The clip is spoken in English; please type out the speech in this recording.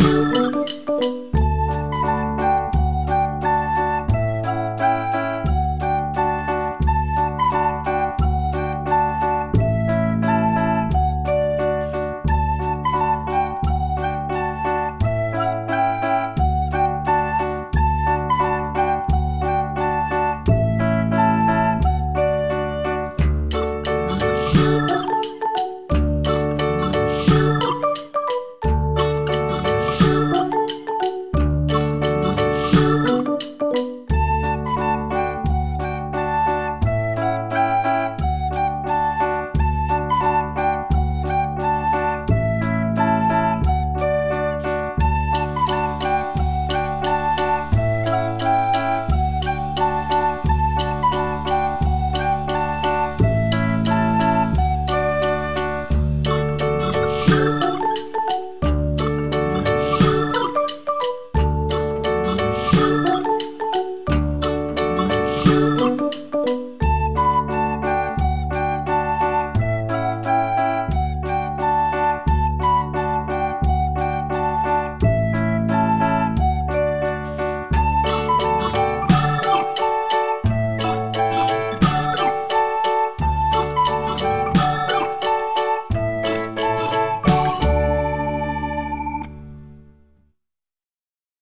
you.